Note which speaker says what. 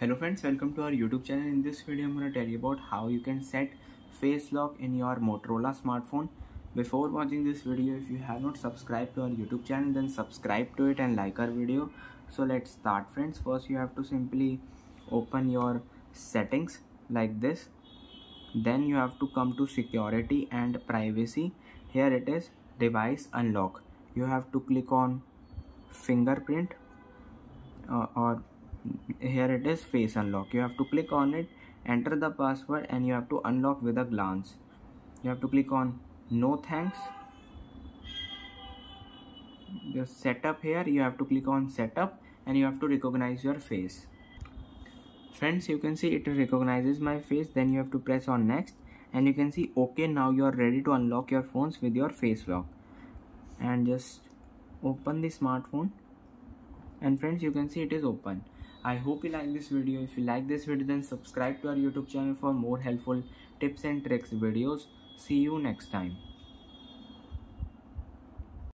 Speaker 1: hello friends welcome to our youtube channel. In this video i'm going to tell you about how you can set face lock in your motorola smartphone. Before watching this video if you have not subscribed to our youtube channel then subscribe to it and like our video. So let's start friends. First you have to simply open your settings like this. Then you have to come to security and privacy. Here it is device unlock. You have to click on fingerprint uh, or here it is face unlock. You have to click on it enter the password and you have to unlock with a glance. You have to click on no thanks. The setup here you have to click on setup and you have to recognize your face. Friends you can see it recognizes my face then you have to press on next and you can see okay now you are ready to unlock your phones with your face lock. And just open the smartphone and friends you can see it is open I hope you like this video. If you like this video then subscribe to our YouTube channel for more helpful tips and tricks videos. See you next time.